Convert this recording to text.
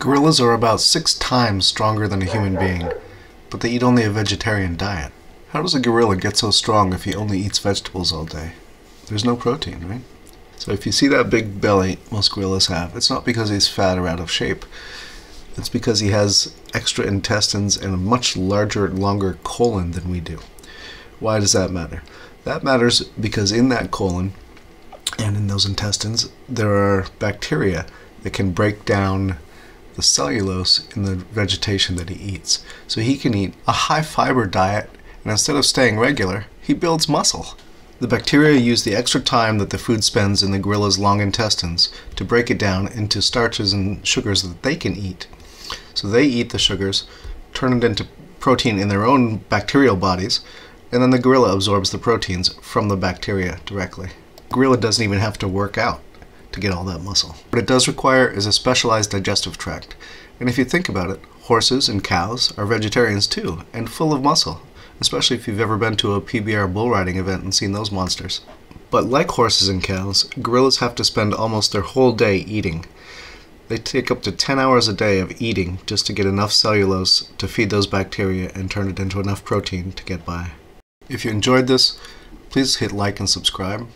Gorillas are about six times stronger than a human being, but they eat only a vegetarian diet. How does a gorilla get so strong if he only eats vegetables all day? There's no protein, right? So if you see that big belly most gorillas have, it's not because he's fat or out of shape. It's because he has extra intestines and a much larger, longer colon than we do. Why does that matter? That matters because in that colon and in those intestines, there are bacteria that can break down the cellulose in the vegetation that he eats. So he can eat a high fiber diet, and instead of staying regular, he builds muscle. The bacteria use the extra time that the food spends in the gorilla's long intestines to break it down into starches and sugars that they can eat. So they eat the sugars, turn it into protein in their own bacterial bodies, and then the gorilla absorbs the proteins from the bacteria directly. gorilla doesn't even have to work out to get all that muscle. What it does require is a specialized digestive tract. And if you think about it, horses and cows are vegetarians too, and full of muscle, especially if you've ever been to a PBR bull riding event and seen those monsters. But like horses and cows, gorillas have to spend almost their whole day eating. They take up to 10 hours a day of eating just to get enough cellulose to feed those bacteria and turn it into enough protein to get by. If you enjoyed this, please hit like and subscribe.